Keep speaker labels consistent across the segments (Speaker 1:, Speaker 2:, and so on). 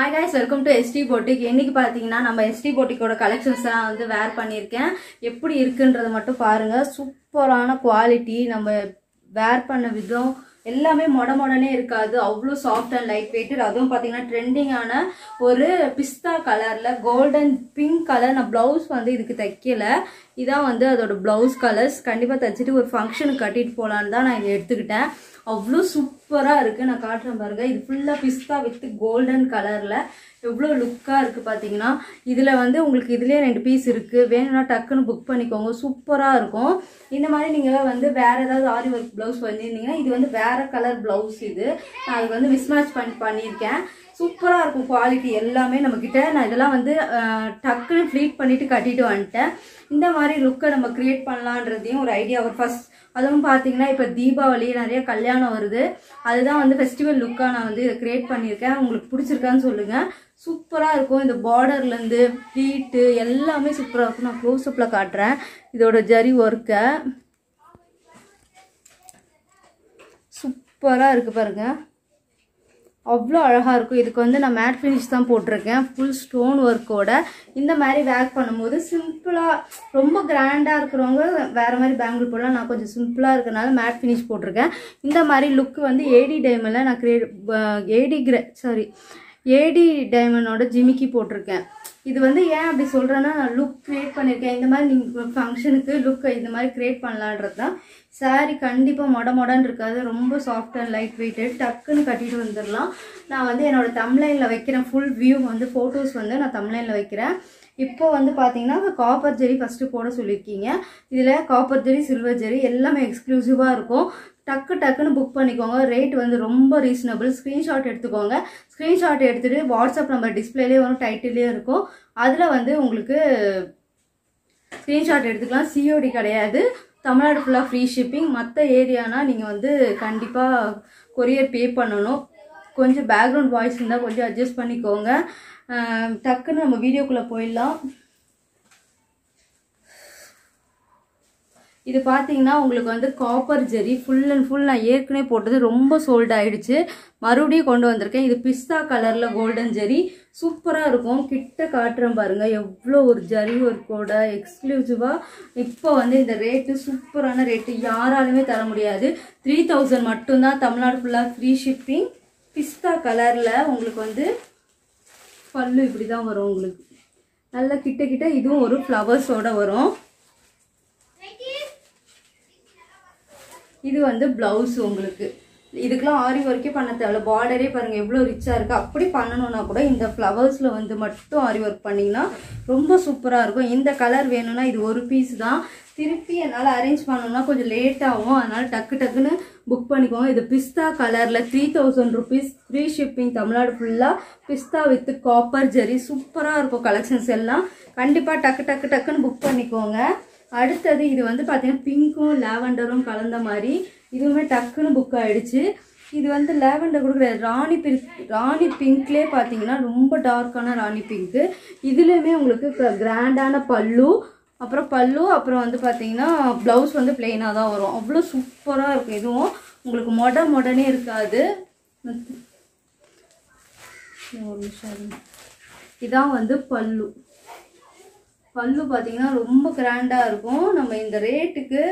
Speaker 1: Hi guys welcome to SD boutique இன்னைக்கு பார்த்தீங்கன்னா நம்ம எஸ்டி போட்டிக்கோட கலெக்ஷன்ஸ் எல்லாம் வந்து வேர் பண்ணியிருக்கேன். எப்படி இருக்குன்றது மட்டும் பாருங்க. சூப்பரான குவாலிட்டி நம்ம வேர் பண்ண விதம் எல்லாமே மொட மொடனே இருக்காது. அவ்வளோ சாஃப்ட் அண்ட் லைட் வெயிட்டட் அதுவும் பார்த்தீங்கன்னா ட்ரெண்டிங்கான ஒரு பிஸ்தா கலரில் கோல்டன் பிங்க் கலர் நான் ப்ளவுஸ் வந்து இதுக்கு தைக்கல. இதான் வந்து அதோட ப்ளவுஸ் கலர்ஸ் கண்டிப்பாக தைச்சிட்டு ஒரு ஃபங்க்ஷனுக்கு கட்டிட்டு போகலான்னு தான் நான் இதை எடுத்துக்கிட்டேன். அவ்வளோ சூப்பராக இருக்குது நான் காட்டுறேன் பாருங்க. இது ஃபுல்லாக பிஸ்தா வித் கோல்டன் கலரில் எவ்வளோ லுக்காக இருக்குது பார்த்தீங்கன்னா இதில் வந்து உங்களுக்கு இதுலேயே ரெண்டு பீஸ் இருக்குது வேணும்னா டக்குன்னு புக் பண்ணிக்கோங்க. சூப்பராக இருக்கும். இந்த மாதிரி நீங்கள் வந்து வேறு ஏதாவது ஆரி ஒர்க் ப்ளவுஸ் பண்ணியிருந்தீங்கன்னா இது வந்து வேறு கலர் ப்ளவுஸ் இது. நான் அதுக்கு வந்து மிஸ்மேட்ச் பண்ணி பண்ணியிருக்கேன். சூப்பராக இருக்கும் குவாலிட்டி எல்லாமே நம்மக்கிட்ட நான் இதெல்லாம் வந்து டக்குன்னு ஃப்ளீட் பண்ணிவிட்டு கட்டிட்டு வந்துட்டேன். இந்த மாதிரி லுக்கை நம்ம கிரியேட் பண்ணலான்றதையும் ஒரு ஐடியா ஒரு ஃபஸ்ட் அதுவும் பார்த்தீங்கன்னா இப்போ தீபாவளி நிறைய கல்யாணம் வருது. அதுதான் வந்து ஃபெஸ்டிவல் லுக்காக நான் வந்து இதை க்ரியேட் பண்ணியிருக்கேன். உங்களுக்கு பிடிச்சிருக்கான்னு சொல்லுங்கள் சூப்பராக இருக்கும். இந்த பார்டர்லேருந்து ப்ளீட்டு எல்லாமே சூப்பராக இருக்கும். நான் க்ளோஸ்அப்பில் காட்டுறேன். இதோட ஜரி ஒர்க்கை சூப்பராக இருக்குது பாருங்கள் அவ்வளோ அழகாக இருக்கும். இதுக்கு வந்து நான் மேட் ஃபினிஷ் தான் போட்டிருக்கேன். ஃபுல் ஸ்டோன் ஒர்க்கோட இந்த மாதிரி வேக் பண்ணும்போது சிம்பிளாக ரொம்ப கிராண்டாக இருக்கிறவங்க வேறு மாதிரி பேங்கிள் போடலாம். நான் கொஞ்சம் சிம்பிளாக இருக்கிறனால மேட் ஃபினிஷ் போட்டிருக்கேன். இந்த மாதிரி லுக் வந்து ஏடி டைமில் நான் கிரியேட் ஏடி கிர சாரி ஏடி டைமண்டோட ஜிமிக்கி போட்டிருக்கேன். இது வந்து ஏன் அப்படி சொல்கிறேன்னா நான் லுக் க்ரியேட் பண்ணியிருக்கேன் இந்த மாதிரி நீங்கள் ஃபங்க்ஷனுக்கு லுக் இந்த மாதிரி க்ரியேட் பண்ணலான்றது தான். சாரீ கண்டிப்பாக மொட மொடன்னு இருக்காது. ரொம்ப சாஃப்ட் அண்ட் லைட் வெயிட்டட் டக்குன்னு கட்டிட்டு வந்துடலாம். நான் வந்து என்னோட தம்லைனில் வைக்கிறேன் ஃபுல் வியூ வந்து ஃபோட்டோஸ் வந்து நான் தம்லைனில் வைக்கிறேன். இப்போ வந்து பார்த்தீங்கன்னா காப்பர் ஜெரி ஃபஸ்ட்டு போட சொல்லியிருக்கீங்க. இதில் காப்பர் ஜெரி சில்வர் ஜெரி எல்லாமே எக்ஸ்க்ளூசிவாக இருக்கும். டக்கு டக்குன்னு புக் பண்ணிக்கோங்க. ரேட் வந்து ரொம்ப ரீசனபிள் ஸ்க்ரீன்ஷாட் எடுத்துக்கோங்க. ஸ்க்ரீன்ஷாட் எடுத்துகிட்டு வாட்ஸ்அப் நம்பர் டிஸ்பிளேலேயே வரும் டைட்டிலேயே இருக்கும். அதில் வந்து உங்களுக்கு ஸ்க்ரீன்ஷாட் எடுத்துக்கலாம். சிஓடி கிடையாது. தமிழ்நாடு ஃபுல்லாக ஃப்ரீ ஷிப்பிங் மற்ற ஏரியானா நீங்கள் வந்து கண்டிப்பாக கொரியர் பே பண்ணணும். கொஞ்சம் பேக்ரவுண்ட் வாய்ஸ் இருந்தால் கொஞ்சம் அட்ஜஸ்ட் பண்ணிக்கோங்க. டக்குன்னு நம்ம வீடியோக்குள்ளே போயிடலாம். இது பார்த்தீங்கன்னா உங்களுக்கு வந்து copper zari full and full நான் ஏற்கனவே போட்டது ரொம்ப சோல்ட் ஆகிடுச்சு மறுபடியும் கொண்டு வந்திருக்கேன். இது பிஸ்தா கலரில் கோல்டன் ஜெரி. சூப்பராக இருக்கும். கிட்ட காட்டுறேன் பாருங்கள் எவ்வளோ ஒரு ஜரி ஒர்க்கோட எக்ஸ்க்ளூசிவாக இப்போ வந்து இந்த ரேட்டு சூப்பரான ரேட்டு யாராலுமே தர முடியாது. த்ரீ தௌசண்ட் மட்டும்தான். தமிழ்நாடு ஃபுல்லாக ஃப்ரீ ஷிப்பிங் பிஸ்தா கலரில் உங்களுக்கு வந்து பல்லு இப்படி தான் வரும் உங்களுக்கு. நல்ல கிட்ட கிட்ட இதுவும் ஒரு ஃப்ளவர்ஸோட வரும். இது வந்து பிளவுஸ் உங்களுக்கு. இதுக்கெல்லாம் ஆரி ஒர்க்கே பண்ண தேவையில்ல. பார்டரே பாருங்க எவ்வளோ ரிச்சாக இருக்குது அப்படி பண்ணணும்னா கூட இந்த ஃப்ளவர்ஸில் வந்து மட்டும் ஆரி ஒர்க் பண்ணிங்கன்னா ரொம்ப சூப்பராக இருக்கும். இந்த கலர் வேணும்னா இது ஒரு பீஸ் தான். திருப்பி என்னால் அரேஞ்ச் பண்ணணும்னா கொஞ்சம் லேட் ஆகும். அதனால் டக்கு டக்குன்னு புக் பண்ணிக்கோங்க. இது பிஸ்தா கலரில் three thousand rupees free shipping Tamil Nadu ஃபுல்லாக பிஸ்தா வித் காப்பர் ஜெரி சூப்பராக இருக்கும் கலெக்ஷன்ஸ் எல்லாம். கண்டிப்பாக டக்கு டக்கு டக்குன்னு புக் பண்ணிக்கோங்க. அடுத்தது இது வந்து பார்த்தீங்கன்னா பிங்க்கும் லாவெண்டரும் கலந்த மாதிரி இதுவுமே டக்குன்னு புக் ஆகிடுச்சு இது வந்து லேவெண்டர் கூட கிடையாது ராணி பிங்க் ராணி பிங்க்லேயே பார்த்தீங்கன்னா ரொம்ப டார்க்கான ராணி பிங்க்கு இதுலேயுமே உங்களுக்கு கிராண்டான பல்லு அப்புறம் பல்லு அப்புறம் வந்து பார்த்தீங்கன்னா ப்ளவுஸ் வந்து பிளெயினாக தான் வரும். அவ்வளோ சூப்பராக இருக்கும். இதுவும் உங்களுக்கு மொட மொடனே இருக்காது. ஒரு நிமிஷம் இதான் வந்து பல்லு. பல்லு பார்த்தீங்கன்னா ரொம்ப கிராண்டாக இருக்கும். நம்ம இந்த ரேட்டுக்கு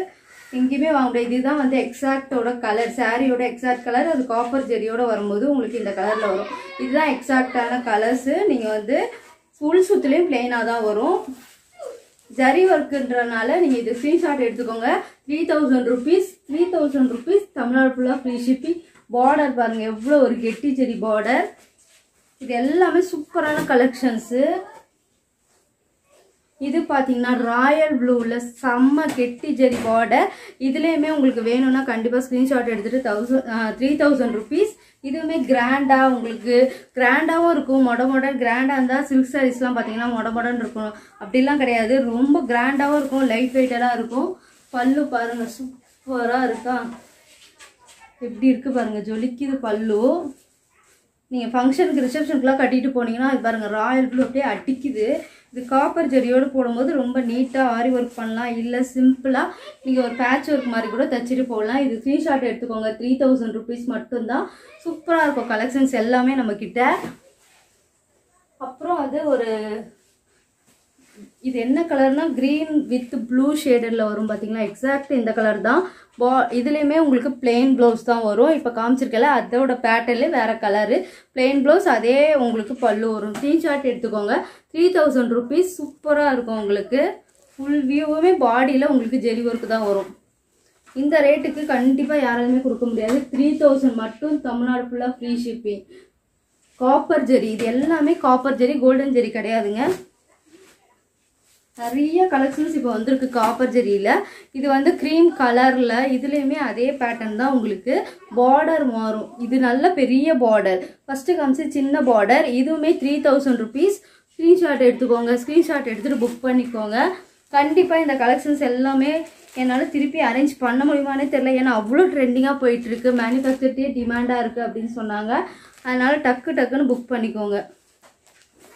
Speaker 1: எங்கேயுமே வாங்க முடியாது. இதுதான் வந்து எக்ஸாக்டோட கலர் சாரியோட எக்ஸாக்ட் கலர் அது காப்பர் ஜெரியோட வரும்போது உங்களுக்கு இந்த கலரில் வரும். இதுதான் எக்ஸாக்டான கலர்ஸு நீங்கள் வந்து ஃபுல் சுத்துலேயும் பிளெயினாக தான் வரும். ஜரி ஒர்க்குன்றனால நீங்கள் இது ஸ்க்ரீன்ஷாட் எடுத்துக்கோங்க. Three thousand rupees three thousand rupees Tamil Nadu ஃபுல்லாக ஃப்ரீ ஷிப்பிங் பார்டர் பாருங்கள் எவ்வளோ ஒரு கெட்டி ஜெரி பார்டர் இது எல்லாமே சூப்பரான கலெக்ஷன்ஸு இது பார்த்தீங்கன்னா ராயல் ப்ளூவில் செம்ம கெட்டி ஜெரி பார்டர் இதுலேயுமே உங்களுக்கு வேணும்னா கண்டிப்பாக ஸ்க்ரீன்ஷாட் எடுத்துகிட்டு தௌசண்ட் த்ரீ தௌசண்ட் ருபீஸ் இதுவுமே கிராண்டாக உங்களுக்கு கிராண்டாகவும் இருக்கும். மொட மொடன் கிராண்டாக இருந்தால் சில்க் சாரீஸ்லாம் பார்த்தீங்கன்னா மொட மொடன் இருக்கும். அப்படிலாம் கிடையாது. ரொம்ப கிராண்டாகவும் இருக்கும். லைட் வெயிட்டடாக இருக்கும். பல்லு பாருங்கள் சூப்பராக இருக்கா? எப்படி இருக்குது பாருங்கள் ஜொலிக்குது பல்லு. நீங்கள் ஃபங்க்ஷனுக்கு ரிசப்ஷனுக்குலாம் கட்டிட்டு போனீங்கன்னா அது பாருங்கள் ராயல் ப்ளூ அப்படியே அடிக்குது. இது காப்பர் ஜரியோடு போடும்போது ரொம்ப நீட்டாக ஆரி ஒர்க் பண்ணலாம். இல்லை சிம்பிளாக நீங்கள் ஒரு பேட்ச் ஒர்க் மாதிரி கூட தச்சுட்டு போடலாம். இது ஸ்க்ரீன்ஷாட் எடுத்துக்கோங்க. த்ரீ தௌசண்ட் ருபீஸ் மட்டும்தான். சூப்பராக இருக்கும். கலெக்ஷன்ஸ் எல்லாமே நம்மக்கிட்ட அப்புறம் வந்து ஒரு இது என்ன கலர்னா க்ரீன் வித் ப்ளூ ஷேடரில் வரும் பார்த்தீங்களா எக்ஸாக்ட் இந்த கலர் தான். பா இதுலேயுமே உங்களுக்கு பிளெயின் ப்ளவுஸ் தான் வரும். இப்போ காமிச்சிருக்கல அதோட பேட்டர்ன்லேயே வேறு கலரு பிளெயின் ப்ளவுஸ் அதே உங்களுக்கு பல்லு வரும். ஸ்க்ரீன்ஷாட் எடுத்துக்கோங்க. த்ரீ தௌசண்ட் ருபீஸ் சூப்பராக இருக்கும் உங்களுக்கு. ஃபுல் வியூவுமே பாடியில் உங்களுக்கு ஜெரி ஒர்க் தான் வரும். இந்த ரேட்டுக்கு கண்டிப்பாக யாராலுமே கொடுக்க முடியாது. த்ரீ தௌசண்ட் மட்டும் தமிழ்நாடு ஃபுல்லாக ஃப்ரீ ஷிப்பிங் காப்பர் ஜெரி இது எல்லாமே காப்பர் ஜெரி கோல்டன் ஜெரி கிடையாதுங்க. நிறைய கலெக்ஷன்ஸ் இப்போ வந்திருக்கு காப்பர் ஜெரியில். இது வந்து க்ரீம் கலரில் இதுலேயுமே அதே பேட்டர்ன் தான் உங்களுக்கு பார்டர் மாறும். இது நல்ல பெரிய பார்டர் ஃபஸ்ட்டு காமிச்சு சின்ன பார்டர் இதுவுமே த்ரீ தௌசண்ட் ருபீஸ் ஸ்க்ரீன்ஷாட் எடுத்துக்கோங்க. ஸ்க்ரீன்ஷாட் எடுத்துகிட்டு புக் பண்ணிக்கோங்க. கண்டிப்பாக இந்த கலெக்ஷன்ஸ் எல்லாமே என்னால் திருப்பி அரேஞ்ச் பண்ண முடியுமானே தெரில ஏன்னா அவ்வளோ ட்ரெண்டிங்காக போயிட்டுருக்கு மேனுஃபேக்சர்ட்டே டிமாண்டாக இருக்குது அப்படின்னு சொன்னாங்க. அதனால் டக்கு டக்குன்னு புக் பண்ணிக்கோங்க.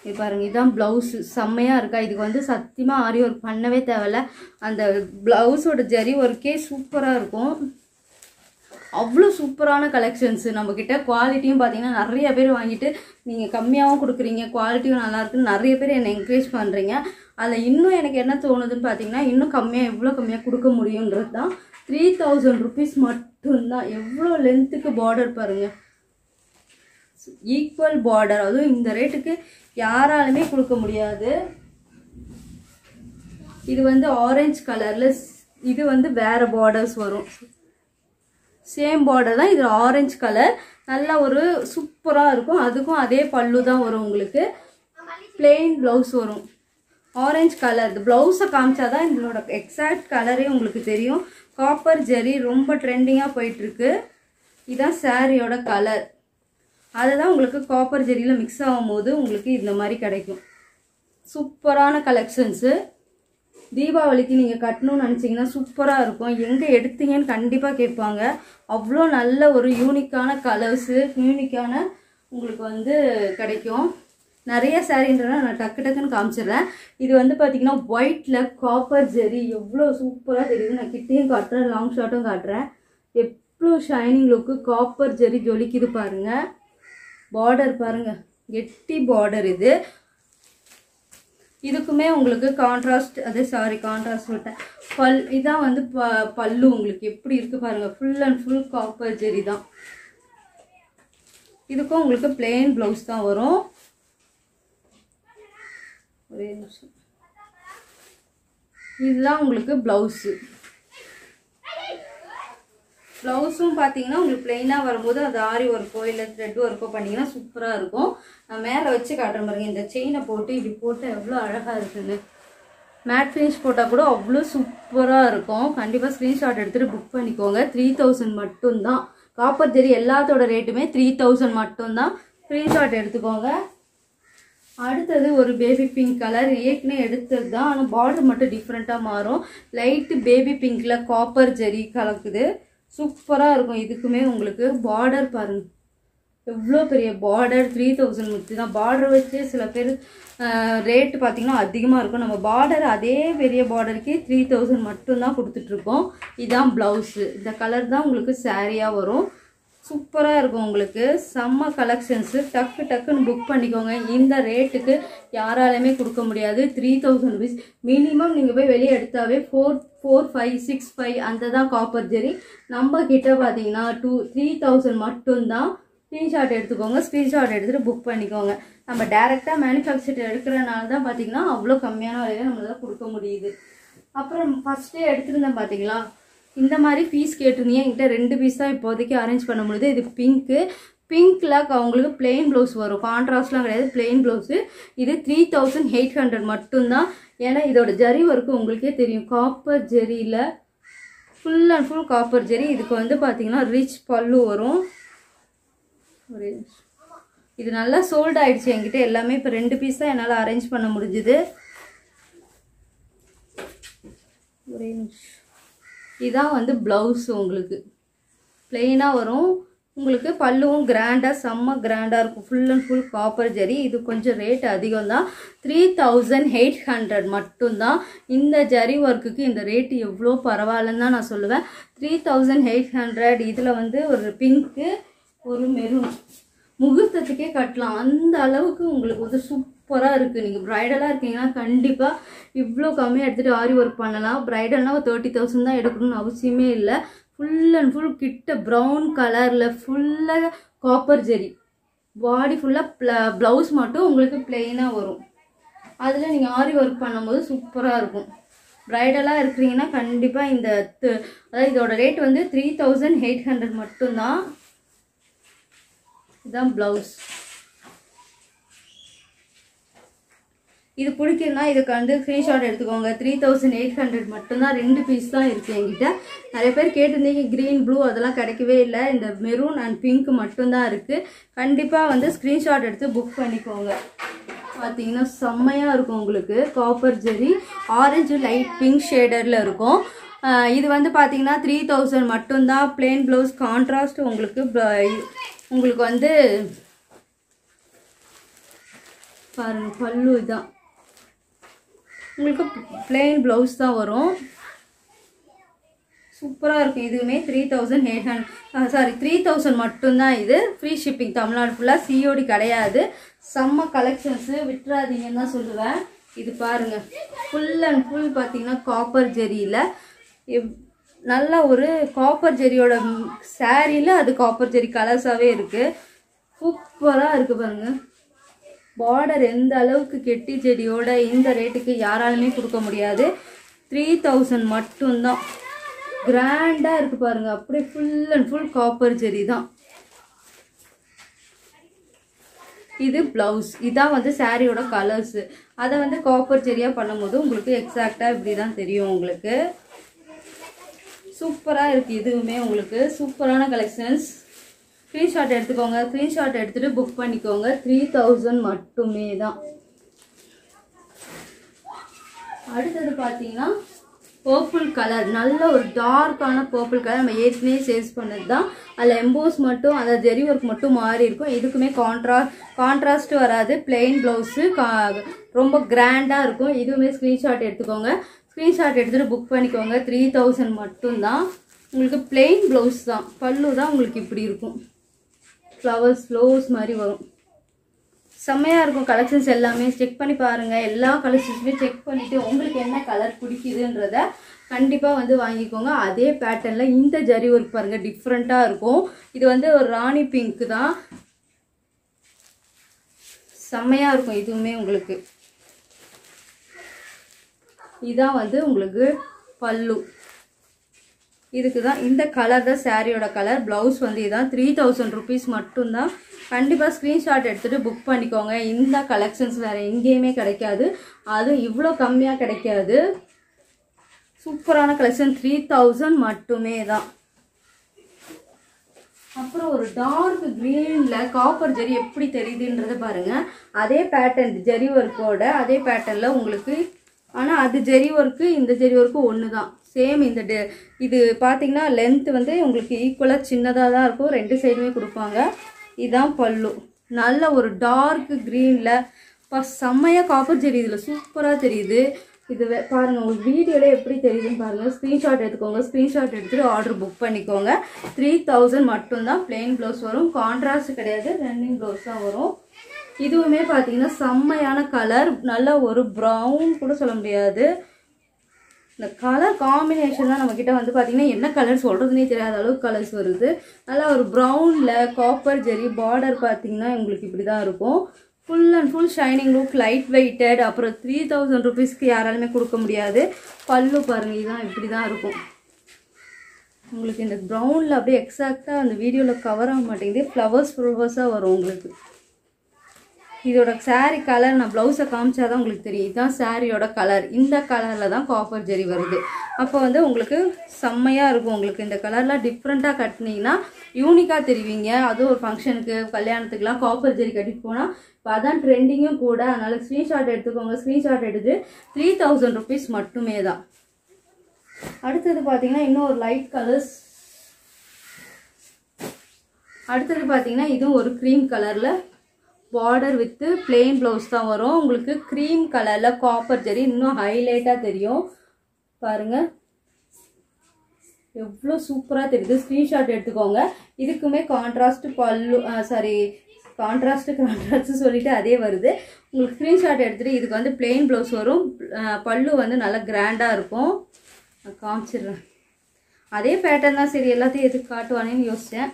Speaker 1: இது பாருங்கள் இதுதான் ப்ளவுஸு செம்மையாக இருக்கா? இதுக்கு வந்து சத்தியமாக ஆரி ஒர்க் பண்ணவே தேவையில்ல. அந்த ப்ளவுஸோட ஜரி ஒர்க்கே சூப்பராக இருக்கும். அவ்வளோ சூப்பரான கலெக்ஷன்ஸு நம்மக்கிட்ட குவாலிட்டியும் பார்த்தீங்கன்னா நிறைய பேர் வாங்கிட்டு நீங்கள் கம்மியாகவும் கொடுக்குறீங்க குவாலிட்டியும் நல்லாயிருக்குன்னு நிறைய பேர் என்னை என்கரேஜ் பண்ணுறீங்க அதில் இன்னும் எனக்கு என்ன தோணுதுன்னு பார்த்தீங்கன்னா இன்னும் கம்மியாக எவ்வளோ கம்மியாக கொடுக்க முடியுன்றது தான். த்ரீ தௌசண்ட் ருபீஸ் மட்டும்தான். எவ்வளோ லென்த்துக்கு பார்டர் பாருங்கள் ஈக்குவல் பார்டர் அதுவும் இந்த ரேட்டுக்கு யாராலுமே கொடுக்க முடியாது. இது வந்து ஆரஞ்சு கலரில் இது வந்து வேறு பார்டர்ஸ் வரும். சேம் பார்டர் தான் இது ஆரஞ்சு கலர் நல்லா ஒரு சூப்பராக இருக்கும். அதுக்கும் அதே பல்லு தான் வரும் உங்களுக்கு. பிளெயின் ப்ளவுஸ் வரும். ஆரஞ்சு கலர் ப்ளவுஸை காமிச்சா தான் இதோட எக்ஸாக்ட் கலரே உங்களுக்கு தெரியும். காப்பர் ஜெரி ரொம்ப ட்ரெண்டிங்காக போயிட்டுருக்கு இதுதான் சாரியோட கலர் அதுதான் உங்களுக்கு காப்பர் ஜெரியில் மிக்ஸ் ஆகும்போது உங்களுக்கு இந்த மாதிரி கிடைக்கும். சூப்பரான கலெக்ஷன்ஸு தீபாவளிக்கு நீங்கள் கட்டணும்னு நினச்சிங்கன்னா சூப்பராக இருக்கும். எங்கே எடுத்தீங்கன்னு கண்டிப்பாக கேட்பாங்க. அவ்வளோ நல்ல ஒரு யூனிக்கான கலர்ஸு யூனிக்கான உங்களுக்கு வந்து கிடைக்கும். நிறைய சாரீன்றதை நான் டக்கு டக்குன்னு காமிச்சிடுறேன். இது வந்து பார்த்தீங்கன்னா ஒயிட்டில் காப்பர் ஜெரி எவ்வளோ சூப்பராக தெரியுது. நான் கிட்டேயும் காட்டுறேன் லாங் ஷாட்டும் காட்டுறேன். எவ்வளோ ஷைனிங் லுக்கு காப்பர் ஜெரி ஜொலிக்குது பாருங்கள் பார்டர் பாருங்கள் கெட்டி பார்டர் இது. இதுக்குமே உங்களுக்கு கான்ட்ராஸ்ட் அது சாரி கான்ட்ராஸ்ட் சொல்லிட்டேன். பல் இதான் வந்து ப பல்லு உங்களுக்கு எப்படி இருக்கு பாருங்க. Full and full copper zari தான். இதுக்கும் உங்களுக்கு பிளெயின் ப்ளவுஸ் தான் வரும். ஒரே நிமிஷம். இதுதான் உங்களுக்கு ப்ளவுஸு ப்ளவுஸும் பார்த்தீங்கன்னா உங்களுக்கு பிளெயினாக வரும்போது அது ஆரி ஒர்க்கோ இல்லை த்ரெட் ஒர்க்கோ பண்ணிங்கன்னா சூப்பராக இருக்கும். நான் மேலே வச்சு காட்டுறேன் பாருங்க இந்த செயினை போட்டு இப்படி போட்டு எவ்வளோ அழகாக இருக்குன்னு. மேட் ஃபினிஷ் போட்டால் கூட அவ்வளோ சூப்பராக இருக்கும். கண்டிப்பாக ஸ்க்ரீன்ஷாட் எடுத்துகிட்டு புக் பண்ணிக்கோங்க. த்ரீ தௌசண்ட் மட்டும்தான். காப்பர் ஜெரி எல்லாத்தோட ரேட்டுமே த்ரீ தௌசண்ட் மட்டும்தான். ஸ்க்ரீன்ஷாட் எடுத்துக்கோங்க. அடுத்தது ஒரு பேபி பிங்க் கலர் ஏற்கனவே எடுத்தது தான் ஆனால் பார்டர் மட்டும் டிஃப்ரெண்ட்டாக மாறும். லைட்டு பேபி பிங்க்கில் காப்பர் ஜெரி கலக்குது. சூப்பராக இருக்கும். இதுக்குமே உங்களுக்கு பார்டர் பாருங்க. எவ்வளோ பெரிய பார்டர் த்ரீ தௌசண்ட் முத்தி தான். பார்டர் வச்சு சில பேர் ரேட்டு பார்த்தீங்கன்னா அதிகமாக இருக்கும். நம்ம பார்டர் அதே பெரிய பார்டருக்கே த்ரீ தௌசண்ட் மட்டும்தான் கொடுத்துட்ருக்கோம். இதுதான் ப்ளவுஸு இந்த கலர் தான் உங்களுக்கு சாரியாக வரும். சூப்பராக இருக்கும் உங்களுக்கு. செம்ம கலெக்ஷன்ஸு டக்கு டக்குன்னு புக் பண்ணிக்கோங்க. இந்த ரேட்டுக்கு யாராலையுமே கொடுக்க முடியாது. த்ரீ தௌசண்ட் ருபீஸ் மினிமம் நீங்கள் போய் வெளியே எடுத்தாவே four four five six five அந்த தான் காப்பர் ஜெரி நம்ம கிட்ட பார்த்தீங்கன்னா டூ த்ரீ தௌசண்ட் மட்டும்தான் ஸ்க்ரீன்ஷாட் எடுத்துக்கோங்க. ஸ்க்ரீன்ஷாட் எடுத்துகிட்டு புக் பண்ணிக்கோங்க. நம்ம டேரெக்டாக மேனுஃபேக்சர் எடுக்கிறனால தான் பார்த்தீங்கன்னா அவ்வளோ கம்மியான விலையில நம்மளால் கொடுக்க முடியுது. அப்புறம் ஃபஸ்ட்டே எடுத்துருந்தேன் பார்த்தீங்களா இந்த மாதிரி பீஸ் கேட்டிருந்தீங்க. என்கிட்ட ரெண்டு பீஸ் தான் இப்போதைக்கு அரேஞ்ச் பண்ண முடியுது. இது பிங்க்கு பிங்க்கில் அவங்களுக்கு பிளெயின் ப்ளவுஸ் வரும். கான்ட்ராஸ்ட்லாம் கிடையாது. பிளெயின் ப்ளவுஸு இது த்ரீ தௌசண்ட் எயிட் ஹண்ட்ரட் மட்டும்தான். ஏன்னா இதோட ஜரி ஒர்க்கு உங்களுக்கே தெரியும். Copper ஜெரியில் full and full copper zari. இதுக்கு வந்து பார்த்தீங்கன்னா ரிச் பல்லு வரும். ஒரு இது நல்லா சோல்ட் ஆகிடுச்சு என்கிட்ட. எல்லாமே இப்போ ரெண்டு பீஸ் தான் என்னால் அரேஞ்ச் பண்ண முடிஞ்சுது. ஒரே நிமிஷம். இதுதான் வந்து ப்ளவுஸ் உங்களுக்கு. பிளெயினாக வரும். உங்களுக்கு பல்லுவும் கிராண்டாக செம்ம கிராண்டாக இருக்கும். Full and full copper zari இது கொஞ்சம் ரேட் அதிகம் தான் த்ரீ தௌசண்ட் எயிட் ஹண்ட்ரட் மட்டும்தான். இந்த ஜரி ஒர்க்குக்கு இந்த ரேட்டு எவ்வளோ பரவாயில்லன்னு தான் நான் சொல்லுவேன். த்ரீ தௌசண்ட் எயிட் ஹண்ட்ரட் இதில் வந்து ஒரு பிங்க்கு ஒரு மெரூன் முகூர்த்தத்துக்கே கட்டலாம். அந்த அளவுக்கு உங்களுக்கு வந்து சூப்பராக இருக்குது நீங்கள் ப்ரைடலாக இருக்கீங்கன்னா கண்டிப்பாக இவ்வளோ கம்மியாக எடுத்துகிட்டு ஆரி ஒர்க் பண்ணலாம். ப்ரைடல்னால் ஒரு தேர்ட்டி தௌசண்ட் தான் எடுக்கணும்னு அவசியமே இல்லை. ஃபுல் அண்ட் ஃபுல் கிட்ட ப்ரௌன் கலரில் ஃபுல்லாக காப்பர் ஜெரி பாடி ஃபுல்லாக ப்ளவுஸ் மட்டும் உங்களுக்கு பிளெயினாக வரும். அதில் நீங்கள் ஆரி ஒர்க் பண்ணும்போது சூப்பராக இருக்கும். ப்ரைடலாக இருக்கிறீங்கன்னா கண்டிப்பாக இந்த அதாவது இதோட ரேட் வந்து த்ரீ தௌசண்ட் எயிட் ஹண்ட்ரட் மட்டும்தான். இதுதான் ப்ளவுஸ் இது பிடிக்குன்னா இதுக்கு வந்து ஸ்க்ரீன்ஷாட் எடுத்துக்கோங்க. த்ரீ தௌசண்ட் எயிட் ஹண்ட்ரட் மட்டும்தான் ரெண்டு பீஸ் தான் இருக்குது என்கிட்ட. நிறைய பேர் கேட்டிருந்தீங்க க்ரீன் ப்ளூ அதெல்லாம் கிடைக்கவே இல்லை. இந்த மெரூன் அண்ட் பிங்க் மட்டும்தான் இருக்குது கண்டிப்பாக வந்து ஸ்க்ரீன்ஷாட் எடுத்து புக் பண்ணிக்கோங்க. பார்த்தீங்கன்னா செம்மையாக இருக்கும் உங்களுக்கு. Copper zari orange light pink ஷேடரில் இருக்கும். இது வந்து பார்த்தீங்கன்னா த்ரீ தௌசண்ட் மட்டும்தான். பிளெயின் ப்ளவுஸ் கான்ட்ராஸ்ட் உங்களுக்கு உங்களுக்கு வந்து பாருங்க பல்லு இதான். உங்களுக்கு பிளெயின் ப்ளவுஸ் தான் வரும். சூப்பராக இருக்கும். இதுவுமே three thousand eight hundred sorry three thousand மட்டும்தான் இது. ஃப்ரீ ஷிப்பிங் தமிழ்நாடு ஃபுல்லாக சிஓடி கிடையாது. செம்ம கலெக்ஷன்ஸு விட்டுறாதீங்கன்னு தான் சொல்லுவேன். இது பாருங்கள் ஃபுல் அண்ட் ஃபுல் பார்த்தீங்கன்னா காப்பர் ஜெரியில். நல்ல ஒரு காப்பர் ஜெரியோட சேரீயில் அது காப்பர் ஜெரி கலர்ஸாகவே இருக்குது சூப்பராக இருக்குது பாருங்கள் பார்டர் எந்த அளவுக்கு கெட்டி செடியோட இந்த ரேட்டுக்கு யாராலுமே கொடுக்க முடியாது. த்ரீ தௌசண்ட் மட்டும்தான். கிராண்டாக இருக்குது பாருங்கள் அப்படியே ஃபுல் அண்ட் ஃபுல் காப்பர் செடி தான் இது ப்ளவுஸ் இதான் வந்து சாரியோட கலர்ஸு அதை வந்து காப்பர் செடியாக பண்ணும்போது உங்களுக்கு எக்ஸாக்டாக இப்படி தான் தெரியும் உங்களுக்கு. சூப்பராக இருக்குது இதுவுமே உங்களுக்கு சூப்பரான கலெக்ஷன்ஸ் ஸ்க்ரீன்ஷாட் எடுத்துக்கோங்க. ஸ்க்ரீன்ஷாட் எடுத்துகிட்டு புக் பண்ணிக்கோங்க. த்ரீ தௌசண்ட் மட்டுமே தான். அடுத்தது பார்த்தீங்கன்னா பர்பிள் கலர் நல்ல ஒரு டார்க்கான பர்பிள் கலர் நம்ம ஏற்கனவே சேல்ஸ் பண்ணது தான். அதில் எம்போஸ் மட்டும் அந்த ஜெரி ஒர்க் மட்டும் மாறி இருக்கும். இதுக்குமே கான்ட்ரா கான்ட்ராஸ்ட் வராது. பிளெயின் ப்ளவுஸு கா ரொம்ப கிராண்டாக இருக்கும். இதுவுமே ஸ்க்ரீன்ஷாட் எடுத்துக்கோங்க. ஸ்க்ரீன்ஷாட் எடுத்துகிட்டு புக் பண்ணிக்கோங்க. த்ரீ தௌசண்ட் மட்டும்தான் உங்களுக்கு பிளெயின் ப்ளவுஸ் தான். பல்லு தான் உங்களுக்கு இப்படி இருக்கும். ஃப்ளவர்ஸ் ஃப்ளோர்ஸ் மாதிரி வரும். செம்மையாக இருக்கும் கலெக்ஷன்ஸ் எல்லாமே. செக் பண்ணி பாருங்கள் எல்லா கலெக்ஷன்ஸுமே செக் பண்ணிவிட்டு உங்களுக்கு என்ன கலர் பிடிக்குதுன்றத கண்டிப்பாக வந்து வாங்கிக்கோங்க. அதே பேட்டர்னில் இந்த ஜரி ஒர்க் பாருங்கள் டிஃப்ரெண்ட்டாக இருக்கும். இது வந்து ஒரு ராணி பிங்க் தான். செம்மையாக இருக்கும் இதுவுமே உங்களுக்கு. இதான் வந்து உங்களுக்கு பல்லு. இதுக்கு தான் இந்த கலர் தான் சாரியோட கலர் ப்ளவுஸ் வந்து இதுதான் த்ரீ தௌசண்ட் ருபீஸ் மட்டும்தான். கண்டிப்பாக ஸ்க்ரீன்ஷாட் எடுத்துகிட்டு புக் பண்ணிக்கோங்க. இந்த கலெக்ஷன்ஸ் வேறு எங்கேயுமே கிடைக்காது. அதுவும் இவ்வளோ கம்மியாக கிடைக்காது. சூப்பரான கலெக்ஷன் த்ரீ தௌசண்ட் மட்டுமே தான். அப்புறம் ஒரு டார்க் க்ரீனில் காப்பர் ஜெரி எப்படி தெரியுதுன்றதை பாருங்கள் அதே பேட்டர்ன் ஜெரி ஒர்க்கோட அதே பேட்டர்னில் உங்களுக்கு ஆனால் அது ஜெரி ஒர்க்கு இந்த ஜெரி ஒர்க்கு ஒன்று தான் சேம் இந்த டெ இது பார்த்தீங்கன்னா லென்த் வந்து உங்களுக்கு ஈக்குவலாக சின்னதாக தான் இருக்கும். ரெண்டு சைடுமே கொடுப்பாங்க. இதுதான் பல்லு. நல்ல ஒரு டார்க் க்ரீனில் இப்போ செம்மையாக காப்பர் ஜெரி இதில் சூப்பராக தெரியுது. இது பாருங்கள் உங்கள் உங்களுக்கு வீடியோல எப்படி தெரியுதுன்னு பாருங்கள் ஸ்க்ரீன்ஷாட் எடுத்துக்கோங்க. ஸ்க்ரீன்ஷாட் எடுத்துகிட்டு ஆர்டர் புக் பண்ணிக்கோங்க. த்ரீ தௌசண்ட் மட்டும்தான். பிளெயின் ப்ளவுஸ் வரும். கான்ட்ராஸ்ட் கிடையாது. ரன்னிங் ப்ளவுஸ் தான் வரும். இதுவுமே பார்த்தீங்கன்னா செம்மையான கலர் நல்ல ஒரு ப்ரௌன் கூட சொல்ல முடியாது. இந்த கலர் காம்பினேஷன் தான் நம்மக்கிட்ட வந்து பார்த்தீங்கன்னா என்ன கலர் சொல்கிறதுனே தெரியாத அளவுக்கு கலர்ஸ் வருது. நல்லா ஒரு ப்ரௌனில் காப்பர் ஜெரி பார்டர் பார்த்தீங்கன்னா உங்களுக்கு இப்படி தான் இருக்கும். Full and full shining look light weighted அப்புறம் த்ரீ தௌசண்ட் ருபீஸ்க்கு யாராலுமே கொடுக்க முடியாது. பல்லு பாருங்க இதுதான் இப்படி தான் இருக்கும். உங்களுக்கு இந்த ப்ரௌனில் அப்படியே எக்ஸாக்டாக அந்த வீடியோவில் கவர் ஆக மாட்டேங்குது. ஃப்ளவர்ஸ் ஃப்ளவர்ஸாக வரும் உங்களுக்கு. இதோட saree கலர் நான் ப்ளவுஸை காமிச்சா தான் உங்களுக்கு தெரியும். இதுதான் சாரியோட கலர் இந்த கலரில் தான் காப்பர் ஜெரி வருது. அப்போ வந்து உங்களுக்கு செம்மையாக இருக்கும். உங்களுக்கு இந்த கலர்லாம் டிஃப்ரெண்ட்டாக கட்டினீங்கன்னா யூனிக்காக தெரிவிங்க. அதுவும் ஒரு ஃபங்க்ஷனுக்கு கல்யாணத்துக்குலாம் காப்பர் ஜெரி கட்டிட்டு போனால் இப்போ அதான் ட்ரெண்டிங்கும் கூட. அதனால் ஸ்க்ரீன்ஷாட் எடுத்துக்கோங்க. ஸ்க்ரீன்ஷாட் எடுத்து த்ரீ தௌசண்ட் ருபீஸ் மட்டுமே தான். அடுத்தது பார்த்தீங்கன்னா இன்னும் ஒரு லைட் கலர்ஸ் அடுத்தது பார்த்தீங்கன்னா இதுவும் ஒரு க்ரீம் கலரில் பார்டர் வித்து பிளெயின் ப்ளவுஸ் தான் வரும். உங்களுக்கு க்ரீம் கலரில் காப்பர் ஜெரி இன்னும் ஹைலைட்டாக தெரியும். பாருங்கள் எவ்வளோ சூப்பராக தெரியுது. ஸ்க்ரீன்ஷாட் எடுத்துக்கோங்க. இதுக்குமே கான்ட்ராஸ்ட் பல்லு சாரி கான்ட்ராஸ்ட்டு கான்ட்ராஸ்ட்டு சொல்லிட்டு அதே வருது. உங்களுக்கு ஸ்க்ரீன்ஷாட் எடுத்துகிட்டு இதுக்கு வந்து பிளெயின் ப்ளவுஸ் வரும். பல்லு வந்து நல்லா கிராண்டாக இருக்கும். நான் காமிச்சிடுறேன். அதே பேட்டர்ன் தான் சரி எல்லாத்தையும் எதுக்கு காட்டுவானேன்னு யோசித்தேன்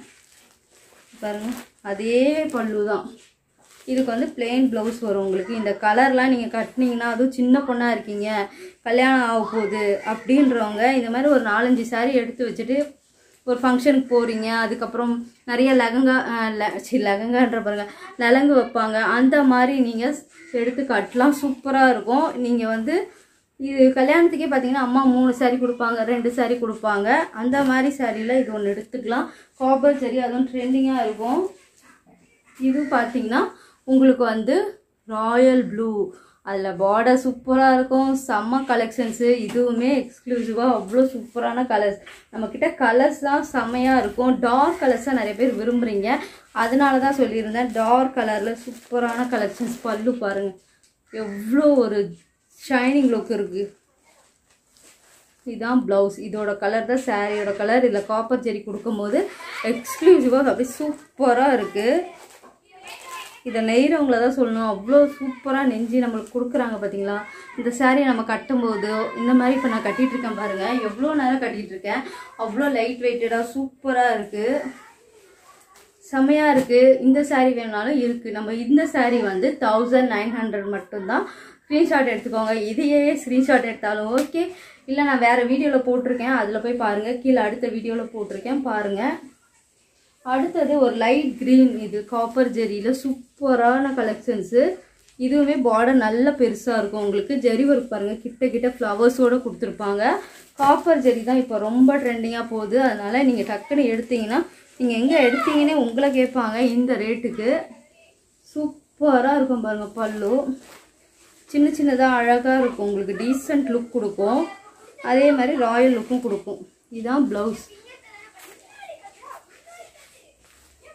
Speaker 1: பாருங்கள் அதே பல்லு தான். இதுக்கு வந்து பிளெயின் ப்ளவுஸ் வரும் உங்களுக்கு. இந்த கலர்லாம் நீங்கள் கட்டினீங்கன்னா அதுவும் சின்ன பொண்ணாக இருக்கீங்க. கல்யாணம் ஆக போகுது அப்படின்றவங்க இந்த மாதிரி ஒரு நாலஞ்சு saree எடுத்து வச்சுட்டு ஒரு ஃபங்க்ஷனுக்கு போகிறீங்க அதுக்கப்புறம் நிறைய லெகங்கா அஹ், ல சி லெகங்கான்ற பாருங்க. லெலங்கு வைப்பாங்க. அந்த மாதிரி நீங்கள் எடுத்து கட்டலாம். சூப்பராக இருக்கும். நீங்கள் வந்து இது கல்யாணத்துக்கே பார்த்தீங்கன்னா அம்மா மூணு saree கொடுப்பாங்க. ரெண்டு saree கொடுப்பாங்க. அந்த மாதிரி சாரியில் இது ஒன்று எடுத்துக்கலாம். காப்பர் சரி அதுவும் ட்ரெண்டிங்காக இருக்கும். இது பார்த்தீங்கன்னா உங்களுக்கு வந்து ராயல் ப்ளூ அதில் பார்டர் சூப்பராக இருக்கும். செம்ம கலெக்ஷன்ஸு இதுவுமே எக்ஸ்க்ளூசிவாக அவ்வளோ சூப்பரான கலர்ஸ் நம்மக்கிட்ட கலர்ஸ்லாம் செம்மையாக இருக்கும். டார்க் கலர்ஸாக நிறைய பேர் விரும்புகிறீங்க அதனால தான் சொல்லியிருந்தேன் டார்க் கலரில் சூப்பரான கலெக்ஷன்ஸ் பல்லு பாருங்கள் எவ்வளோ ஒரு ஷைனிங் லுக் இருக்குது இதுதான் ப்ளவுஸ் இதோட கலர் தான் சாரியோட கலர் இதில் காப்பர் ஜெரி கொடுக்கும்போது எக்ஸ்க்ளூசிவாக அப்படியே சூப்பராக இருக்குது இதை நெய்கிறவங்கள தான் சொல்லணும். அவ்வளோ சூப்பராக நெஞ்சு நம்மளுக்கு கொடுக்குறாங்க பார்த்தீங்களா இந்த சாரீ நம்ம கட்டும்போது இந்த மாதிரி இப்போ நான் கட்டிகிட்ருக்கேன் இருக்கேன் பாருங்கள் எவ்வளோ நேரம் கட்டிகிட்ருக்கேன் இருக்கேன். அவ்வளோ லைட் வெயிட்டடாக சூப்பராக இருக்குது செமையாக இருக்குது இந்த சாரீ வேணுனாலும் இருக்குது நம்ம இந்த சாரீ வந்து தௌசண்ட் நைன் ஹண்ட்ரட் மட்டும்தான். ஸ்க்ரீன்ஷாட் எடுத்துக்கோங்க. இதையே ஸ்க்ரீன்ஷாட் எடுத்தாலும் ஓகே இல்லை நான் வேறு வீடியோவில் போட்டிருக்கேன். அதில் போய் பாருங்கள் கீழே அடுத்த வீடியோவில் போட்டிருக்கேன். பாருங்கள் அடுத்தது ஒரு லைட் க்ரீன் இது காப்பர் ஜெரியில் சூப்பரான கலெக்ஷன்ஸு இதுவுமே பார்டர் நல்ல பெருசாக இருக்கும். உங்களுக்கு ஜெரி ஒர்க் பாருங்கள் கிட்ட கிட்ட ஃப்ளவர்ஸோடு கொடுத்துருப்பாங்க. காப்பர் ஜெரி தான் இப்போ ரொம்ப ட்ரெண்டிங்காக போகுது. அதனால் நீங்கள் டக்குன்னு எடுத்தீங்கன்னா நீங்கள் எங்கே எடுத்தீங்கன்னே உங்களை கேட்பாங்க இந்த ரேட்டுக்கு சூப்பராக இருக்கும் பாருங்கள் பல்லு. சின்ன சின்னதாக அழகாக இருக்கும். உங்களுக்கு டீசெண்ட் லுக் கொடுக்கும். அதே மாதிரி ராயல் லுக்கும் கொடுக்கும். இதுதான் ப்ளவுஸ்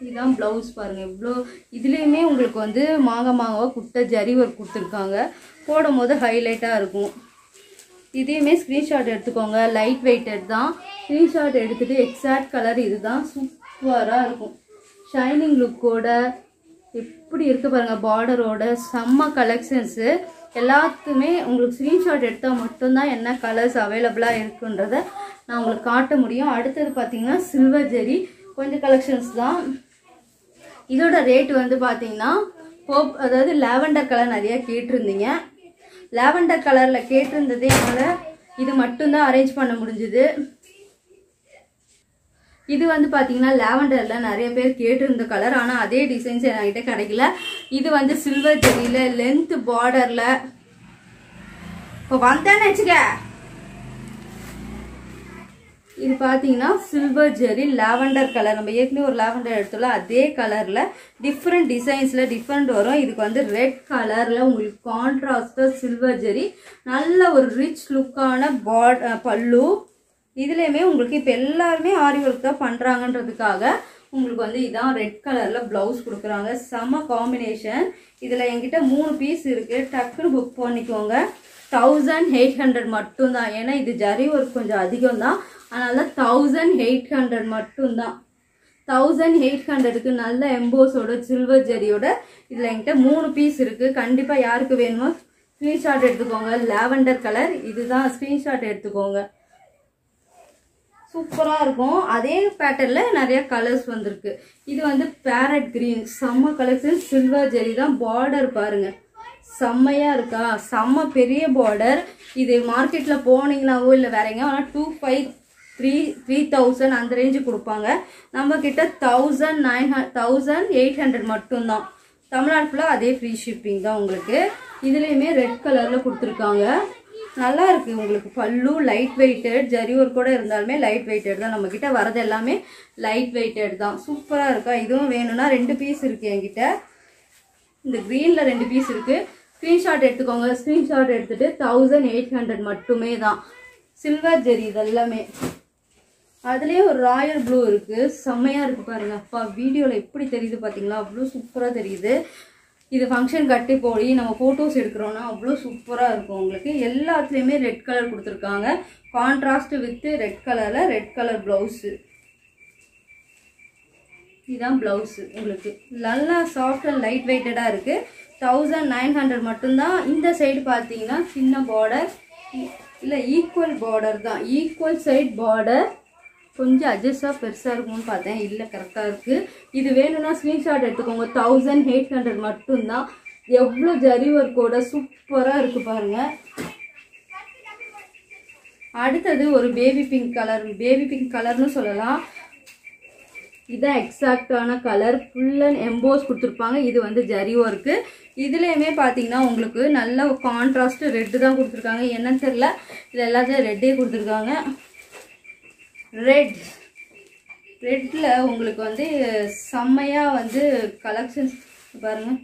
Speaker 1: இதுதான் ப்ளவுஸ் பாருங்கள் இவ்வளோ இதுலேயுமே உங்களுக்கு வந்து மாங்க மாங்காவாக குட்டை ஜரி ஒர்க் கொடுத்துருக்காங்க. போடும் போது ஹைலைட்டாக இருக்கும். இதையுமே ஸ்க்ரீன்ஷாட் எடுத்துக்கோங்க. லைட் வெயிட்டட் தான். ஸ்க்ரீன்ஷாட் எடுத்துகிட்டு எக்ஸாக்ட் கலர் இதுதான். சூப்பராக இருக்கும். ஷைனிங் லுக்கோட எப்படி இருக்குது பாருங்கள் பார்டரோட செம்ம கலெக்ஷன்ஸு எல்லாத்துக்குமே உங்களுக்கு ஸ்க்ரீன்ஷாட் எடுத்தால் மட்டும்தான் என்ன கலர்ஸ் அவைலபிளாக இருக்குன்றத நான் உங்களுக்கு காட்ட முடியும். அடுத்தது பார்த்திங்கன்னா சில்வர் ஜெரி கொஞ்சம் கலெக்ஷன்ஸ் தான். இதோட ரேட் வந்து பார்த்தீங்கன்னா போப் அதாவது லாவெண்டர் கலர் நிறையா கேட்டிருந்தீங்க. லாவெண்டர் கலரில் கேட்டிருந்ததே என்னால் இது மட்டும்தான் அரேஞ்ச் பண்ண முடிஞ்சுது. இது வந்து பார்த்தீங்கன்னா லாவெண்டரில் நிறைய பேர் கேட்டிருந்த கலர் ஆனால் அதே டிசைன்ஸ் என்கிட்ட கிடைக்கல. இது வந்து சில்வர் ஜெரியில் லென்த் பார்டரில் இப்போ வந்தேன்னு வச்சுக்க. இது பார்த்தீங்கன்னா சில்வர் ஜெரி லாவெண்டர் கலர் நம்ம ஏற்கனவே ஒரு லாவெண்டர் எடுத்துள்ள அதே கலரில் டிஃப்ரெண்ட் டிசைன்ஸில் டிஃப்ரெண்ட் வரும். இதுக்கு வந்து ரெட் கலரில் உங்களுக்கு கான்ட்ராஸ்டாக சில்வர் ஜெரி நல்ல ஒரு ரிச் லுக்கான பாட் பல்லு. இதுலேயுமே உங்களுக்கு இப்போ எல்லாருமே ஆரி ஒர்க் தான் பண்ணுறாங்கன்றதுக்காக உங்களுக்கு வந்து இதான் ரெட் கலரில் ப்ளவுஸ் கொடுக்குறாங்க. செம காம்பினேஷன் இதில் என்கிட்ட மூணு பீஸ் இருக்குது டக்குன்னு புக் பண்ணிக்கோங்க. தௌசண்ட் எயிட் ஹண்ட்ரட் மட்டும்தான். ஏன்னா இது ஜரி ஒர்க் கொஞ்சம் அதிகம் தான் அதனால தௌசண்ட் எயிட் ஹண்ட்ரட் மட்டும்தான். தௌசண்ட் எயிட் ஹண்ட்ரடுக்கு நல்ல எம்போஸோட சில்வர் ஜரியோட இதில் என்கிட்ட மூணு பீஸ் இருக்குது கண்டிப்பாக யாருக்கு வேணுமோ ஸ்க்ரீன்ஷாட் எடுத்துக்கோங்க. லாவெண்டர் கலர் இதுதான் ஸ்க்ரீன்ஷாட் எடுத்துக்கோங்க. சூப்பராக இருக்கும். அதே பேட்டர்னில் நிறைய கலர்ஸ் வந்திருக்கு. இது வந்து பேரட் கிரீன் செம்ம கலெக்ஷன் சில்வர் ஜெரி தான் பார்டர் பாருங்க. செம்மையாக இருக்கா? செம்ம பெரிய பார்டர் இது மார்க்கெட்டில் போனீங்கன்னாவோ இல்லை வேற எங்கேயோ ஆனால் two five three three thousand அந்த ரேஞ்சு கொடுப்பாங்க. நம்ம கிட்ட thousand nine thousand eight hundred மட்டும்தான். தமிழ்நாடு ஃபுல்லாக அதே ஃப்ரீ ஷிப்பிங் தான் உங்களுக்கு. இதுலேயுமே ரெட் கலரில் கொடுத்துருக்காங்க. நல்லா இருக்குது உங்களுக்கு. பல்லு லைட் வெயிட்டட் ஜரி ஒர்க் கூட இருந்தாலுமே லைட் வெயிட்டட் தான். நம்மக்கிட்ட வரது எல்லாமே லைட் வெயிட்டட் தான் சூப்பராக இருக்கா? இதுவும் வேணும்னா ரெண்டு பீஸ் இருக்குது என்கிட்ட. இந்த க்ரீனில் ரெண்டு பீஸ் இருக்குது ஸ்க்ரீன்ஷாட் எடுத்துக்கோங்க. ஸ்க்ரீன்ஷாட் எடுத்துட்டு தௌசண்ட் எயிட் ஹண்ட்ரட் மட்டுமே தான். சில்வர் ஜெரி இதெல்லாமே. அதுலேயே ஒரு ராயல் ப்ளூ இருக்குது செம்மையாக இருக்குது பாருங்கள் அப்பா வீடியோவில் எப்படி தெரியுது பார்த்தீங்களா அவ்வளோ சூப்பராக தெரியுது. இது ஃபங்க்ஷன் கட்டி போய் நம்ம ஃபோட்டோஸ் எடுக்கிறோன்னா அவ்வளோ சூப்பராக இருக்கும் உங்களுக்கு. எல்லாத்துலேயுமே ரெட் கலர் கொடுத்துருக்காங்க. கான்ட்ராஸ்ட் வித்து ரெட் கலரில் ரெட் கலர் ப்ளவுஸு இதுதான் ப்ளவுஸு உங்களுக்கு. நல்லா சாஃப்ட் அண்ட் லைட் வெயிட்டடாக இருக்குது தௌசண்ட் நைன் ஹண்ட்ரட் மட்டும்தான். இந்த சைடு பார்த்தீங்கன்னா சின்ன பார்டர் இல்லை ஈக்குவல் பார்டர் தான். ஈக்குவல் சைட் பார்டர் கொஞ்சம் அட்ஜஸ்டாக பெருசாக இருக்கும்னு பார்த்தேன். இல்லை கரெக்டாக இருக்குது இது வேணும்னா ஸ்க்ரீன்ஷாட் எடுத்துக்கோங்க. தௌசண்ட் எயிட் ஹண்ட்ரட் மட்டும்தான். எவ்வளோ ஜரி ஒர்க்கோட சூப்பராக இருக்குது பாருங்கள் அடுத்தது ஒரு baby pink colour baby pink கலர்னு சொல்லலாம். இதான் எக்ஸாக்டான கலர் ஃபுல் அண்ட் எம்போஸ் கொடுத்துருப்பாங்க. இது வந்து ஜரி ஒர்க்கு இதுலேயுமே பார்த்தீங்கன்னா உங்களுக்கு நல்ல கான்ட்ராஸ்ட்டு ரெட்டு தான் கொடுத்துருக்காங்க. என்னன்னு தெரியல. இது எல்லாத்தையும் ரெட்டே கொடுத்துருக்காங்க. ரெட் ரெட்டில் உங்களுக்கு வந்து செம்மையாக வந்து கலெக்ஷன்ஸ் பாருங்கள்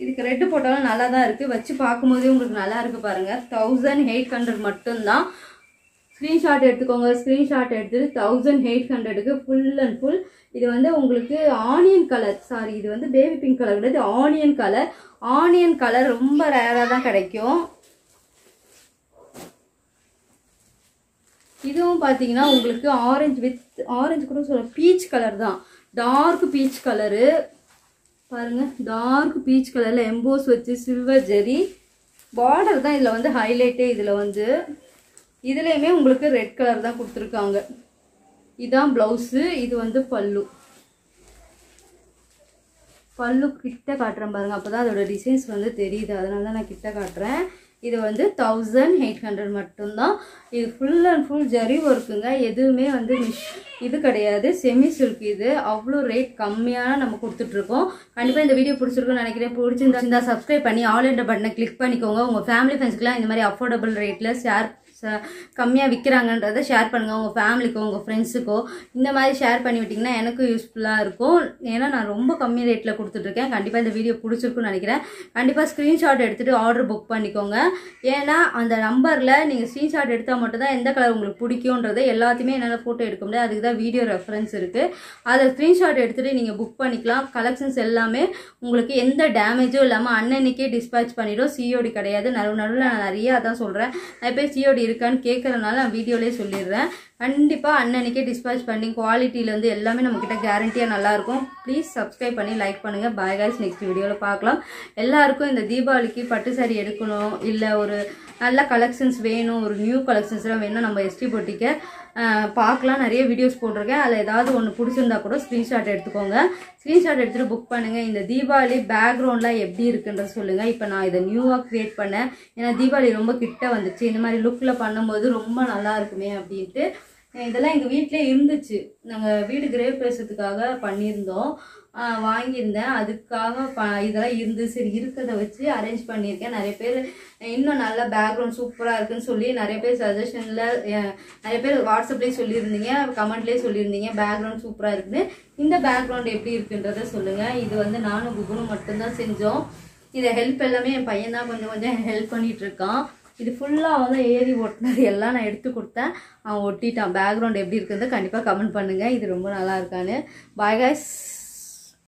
Speaker 1: இதுக்கு ரெட்டு போட்டாலும் நல்லா தான் இருக்குது வச்சு பார்க்கும்போதே உங்களுக்கு நல்லா இருக்குது பாருங்கள் தௌசண்ட் எயிட் ஹண்ட்ரட் மட்டும்தான். ஸ்க்ரீன்ஷாட் எடுத்துக்கோங்க. ஸ்க்ரீன்ஷாட் எடுத்து தௌசண்ட் எயிட் ஹண்ட்ரடுக்கு ஃபுல் அண்ட் ஃபுல் இது வந்து உங்களுக்கு ஆனியன் கலர் சாரி இது வந்து பேபி பிங்க் கலர் கிடையாது. ஆனியன் கலர் ஆனியன் கலர் ரொம்ப ரேராக தான் கிடைக்கும். இதுவும் பார்த்தீங்கன்னா உங்களுக்கு ஆரஞ்சு வித் ஆரஞ்சு கூட சொல்ல பீச் கலர் தான். டார்க் பீச் கலரு பாருங்கள் டார்க் பீச் கலரில் எம்போஸ் வச்சு சில்வர் ஜெரி பார்டர் தான் இதில் வந்து ஹைலைட்டே இதில் வந்து. இதுலேயுமே உங்களுக்கு ரெட் கலர் தான் கொடுத்துருக்காங்க. இதான் ப்ளவுஸு இது வந்து பல்லு. பல்லு கிட்ட காட்டுறேன் பாருங்கள் அப்போ தான் அதோட டிசைன்ஸ் வந்து தெரியுது. அதனால தான் நான் கிட்ட காட்டுறேன். இது வந்து தௌசண்ட் எயிட் ஹண்ட்ரட் மட்டும்தான். இது ஃபுல் அண்ட் ஃபுல் ஜரி ஒர்க்குங்க எதுவுமே வந்து மிஷ் இது கிடையாது. செமி சில்க் இது. அவ்வளோ ரேட் கம்மியான நம்ம கொடுத்துட்ருக்கோம். கண்டிப்பாக இந்த வீடியோ பிடிச்சிருக்குன்னு நினைக்கிறேன். பிடிச்சிருந்தா சப்ஸ்கிரைப் பண்ணி ஆல் என்ற பட்டனை கிளிக் பண்ணிக்கோங்க. உங்கள் ஃபேமிலி ஃப்ரெண்ட்ஸ்க்குலாம் இந்த மாதிரி அஃபோர்டபுள் ரேட்டில் ஷேர் கம்மியாக விற்கிறாங்கன்றதை ஷேர் பண்ணுங்கள் உங்கள் ஃபேமிலிக்கோ உங்கள் ஃப்ரெண்ட்ஸுக்கோ இந்த மாதிரி ஷேர் பண்ணி விட்டிங்கன்னா எனக்கும் யூஸ்ஃபுல்லாக இருக்கும். ஏன்னா நான் ரொம்ப கம்மி ரேட்டில் கொடுத்துட்ருக்கேன் கண்டிப்பாக இந்த வீடியோ பிடிச்சிருக்குன்னு நினைக்கிறேன். கண்டிப்பாக ஸ்க்ரீன்ஷாட் எடுத்துகிட்டு ஆர்டர் புக் பண்ணிக்கோங்க. ஏன்னா அந்த நம்பரில் நீங்கள் ஸ்க்ரீன்ஷாட் எடுத்தால் மட்டும்தான் எந்த கலர் உங்களுக்கு பிடிக்கும்ன்றதை எல்லாத்தையுமே என்னால் ஃபோட்டோ எடுக்க முடியாது. அதுக்கு தான் வீடியோ ரெஃபரன்ஸ் இருக்குது அதை ஸ்க்ரீன்ஷாட் எடுத்துகிட்டு நீங்கள் புக் பண்ணிக்கலாம். கலெக்ஷன்ஸ் எல்லாமே உங்களுக்கு எந்த டேமேஜும் இல்லாமல் அன்னன்னைக்கே டிஸ்பேச் பண்ணிவிடும் சிஓடி கிடையாது. நடுவு நடுவில் நான் நிறைய அதான் சொல்கிறேன் நிறைய பேர் சிஓடி இருக்கான்னு கேட்குறதுனால நான் வீடியோலேயே சொல்லிடுறேன். கண்டிப்பாக அன்னன்னைக்கே டிஸ்பேச் பண்ணி குவாலிட்டியிலேருந்து எல்லாமே நம்மக்கிட்ட கேரண்டியாக நல்லாயிருக்கும். ப்ளீஸ் சப்ஸ்கிரைப் பண்ணி லைக் பண்ணுங்கள் பாய் காய்ஸ் நெக்ஸ்ட் வீடியோவில் பார்க்கலாம். எல்லாருக்கும் இந்த தீபாவளிக்கு பட்டு சாரி எடுக்கணும். இல்லை ஒரு நல்ல கலெக்ஷன்ஸ் வேணும். ஒரு நியூ கலெக்ஷன்ஸ்லாம் வேணும் நம்ம எஸ்டி பொட்டிக்க பார்க்கலாம். நிறைய வீடியோஸ் போட்டிருக்கேன். அதில் ஏதாவது ஒன்று பிடிச்சிருந்தா கூட ஸ்க்ரீன்ஷாட் எடுத்துக்கோங்க. ஸ்க்ரீன்ஷாட் எடுத்துகிட்டு புக் பண்ணுங்கள் இந்த தீபாவளி பேக்ரவுண்ட்லாம் எப்படி இருக்குன்றத சொல்லுங்கள் இப்போ நான் இதை நியூவாக க்ரியேட் பண்ணேன். ஏன்னா தீபாவளி ரொம்ப கிட்ட வந்துச்சு. இந்த மாதிரி லுக்கில் பண்ணும்போது ரொம்ப நல்லா இருக்குமே அப்படின்ட்டு. இதெல்லாம் எங்கள் வீட்டிலே இருந்துச்சு. நாங்கள் வீடு கிரேவ் பேசுறதுக்காக பண்ணியிருந்தோம். வாங்கியிருந்தேன். அதுக்காக ப இதெல்லாம் இருந்து சரி இருக்கிறத வச்சு அரேஞ்ச் பண்ணியிருக்கேன். நிறைய பேர் இன்னும் நல்ல பேக்ரவுண்ட் சூப்பராக இருக்குன்னு சொல்லி நிறைய பேர் சஜஷனில் நிறைய பேர் வாட்ஸ்அப்லேயே சொல்லியிருந்தீங்க கமெண்ட்லேயே சொல்லியிருந்தீங்க பேக்ரவுண்ட் சூப்பராக இருக்குது இந்த பேக்ரவுண்ட் எப்படி இருக்குன்றத சொல்லுங்கள் இது வந்து நானும் குகுனும் மட்டும்தான் செஞ்சோம். இதை ஹெல்ப் எல்லாமே என் பையன் தான் கொஞ்சம் கொஞ்சம் ஹெல்ப் பண்ணிகிட்ருக்கான் இது ஃபுல்லாக வந்து ஏறி ஒட்டினது எல்லாம் நான் எடுத்து கொடுத்தேன். அவன் ஒட்டிட்டான். பேக்ரவுண்ட் எப்படி இருக்குதுன்னு கண்டிப்பாக கமெண்ட் பண்ணுங்கள் இது ரொம்ப நல்லா இருக்கான்னு. பாய்